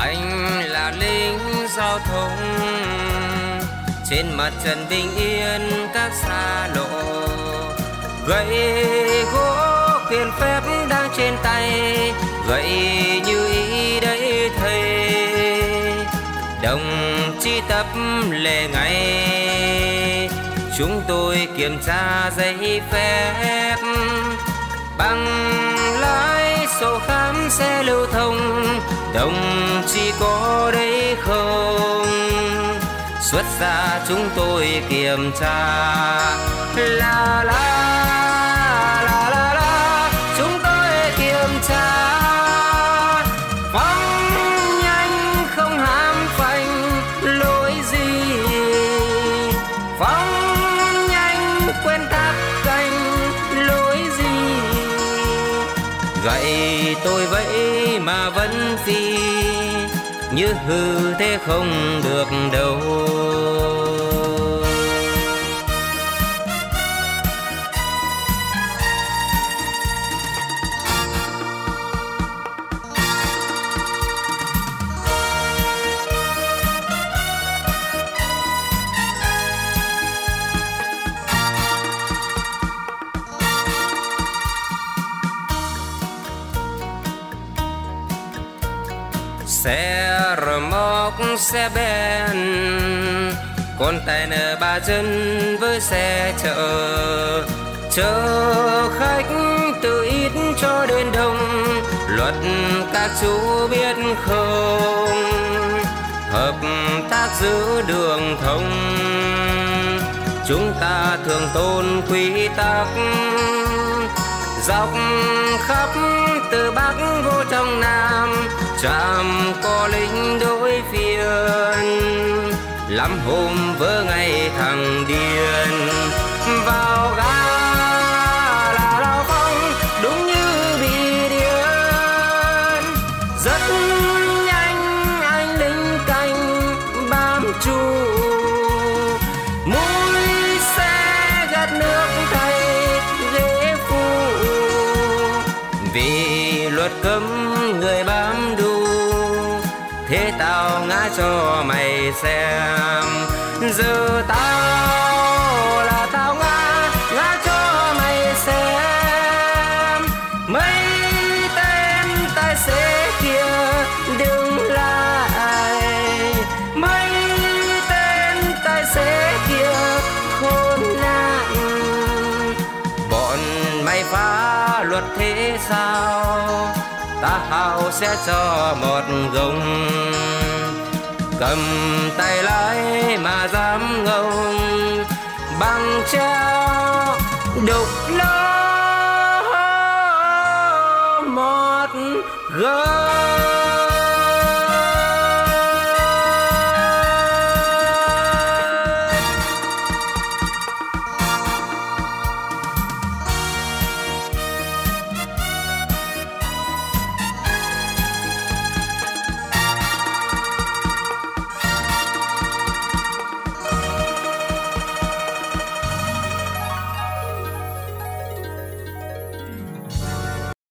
Anh là linh giao thông. Trên mặt trận bình yên các xa lộ. Gậy gỗ quyền phép đang trên tay. Gậy như ý đấy thầy. Đồng chi tập lệ ngày. Chúng tôi kiểm tra giấy phép. Bằng sổ khám xe lưu thông. Đồng chí có đấy không? Xuất ra chúng tôi kiểm tra. La la tôi vậy mà vẫn phi như hư thế không được đâu. Xe rơ móc, xe ben, con tay nở ba chân với xe chở chở khách từ ít cho đến đông, luật các chú biết không? Hợp tác giữ đường thông, chúng ta thường tôn quy tắc. Dọc khắp từ bắc vô trong nam trạm có lính đối phiên lắm hôm vỡ ngày thằng điên vào ga là tao ngã cho mày xem. Giờ tao là tao ngã ngã cho mày xem. Mấy tên tài xế kia đừng lại mấy tên tài xế kia khốn nạn. Bọn mày phá luật thế sao? Ta hào sẽ cho một gồng cầm tay lái mà dám ngông bằng treo đục lỗ một gấu